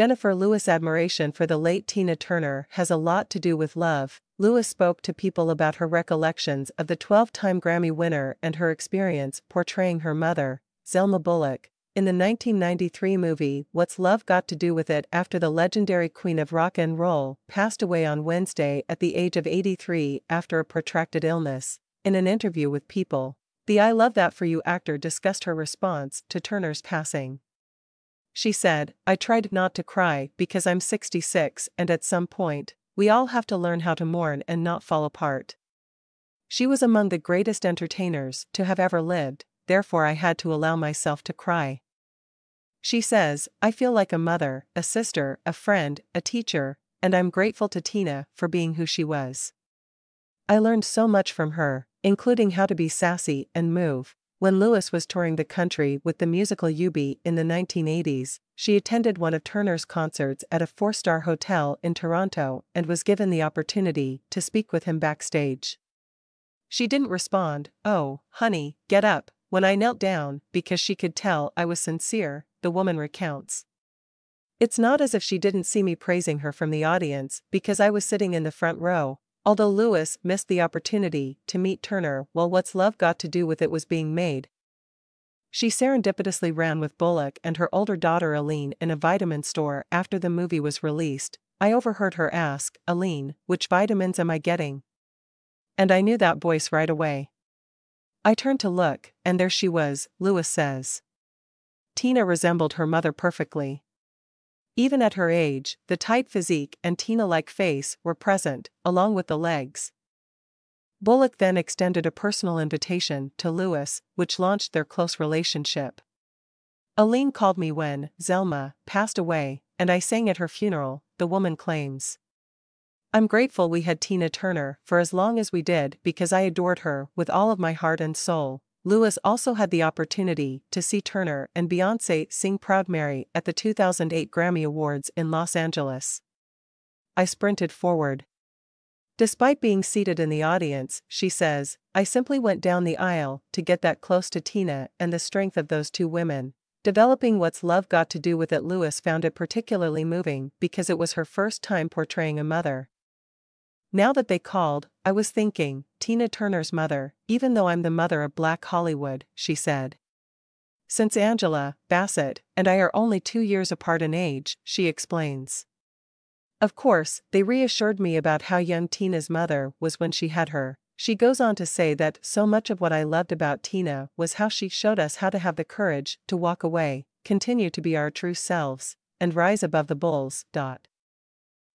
Jenifer Lewis' admiration for the late Tina Turner has a lot to do with love. Lewis spoke to people about her recollections of the 12 time Grammy winner and her experience portraying her mother, Zelma Bullock, in the 1993 movie What's Love Got to Do with It after the legendary queen of rock and roll passed away on Wednesday at the age of 83 after a protracted illness. In an interview with People, the I Love That For You actor discussed her response to Turner's passing. She said, I tried not to cry because I'm 66 and at some point, we all have to learn how to mourn and not fall apart. She was among the greatest entertainers to have ever lived, therefore I had to allow myself to cry. She says, I feel like a mother, a sister, a friend, a teacher, and I'm grateful to Tina for being who she was. I learned so much from her, including how to be sassy and move. When Lewis was touring the country with the musical Eubie in the 1980s, she attended one of Turner's concerts at a four star hotel in Toronto and was given the opportunity to speak with him backstage. She didn't respond, Oh, honey, get up, when I knelt down because she could tell I was sincere, the woman recounts. It's not as if she didn't see me praising her from the audience because I was sitting in the front row, although Lewis missed the opportunity to meet Turner while What's Love Got to Do with It was being made. She serendipitously ran with Bullock and her older daughter Alline in a vitamin store after the movie was released. I overheard her ask, Alline, which vitamins am I getting? And I knew that voice right away. I turned to look, and there she was, Lewis says. Tina resembled her mother perfectly. Even at her age, the tight physique and Tina like face were present, along with the legs. Bullock then extended a personal invitation to Lewis, which launched their close relationship. Alline called me when Zelma passed away, and I sang at her funeral, the woman claims. I'm grateful we had Tina Turner for as long as we did because I adored her with all of my heart and soul, Lewis also had the opportunity to see Turner and Beyoncé sing Proud Mary at the 2008 Grammy Awards in Los Angeles. I sprinted forward. Despite being seated in the audience, she says, I simply went down the aisle to get that close to Tina and the strength of those two women. Developing What's Love Got to Do with It, Lewis found it particularly moving because it was her first time portraying a mother. Now that they called, I was thinking, Tina Turner's mother, even though I'm the mother of Black Hollywood, she said. Since Angela, Bassett, and I are only two years apart in age, she explains. Of course, they reassured me about how young Tina's mother was when she had her. She goes on to say that so much of what I loved about Tina was how she showed us how to have the courage to walk away, continue to be our true selves, and rise above the bulls. Dot.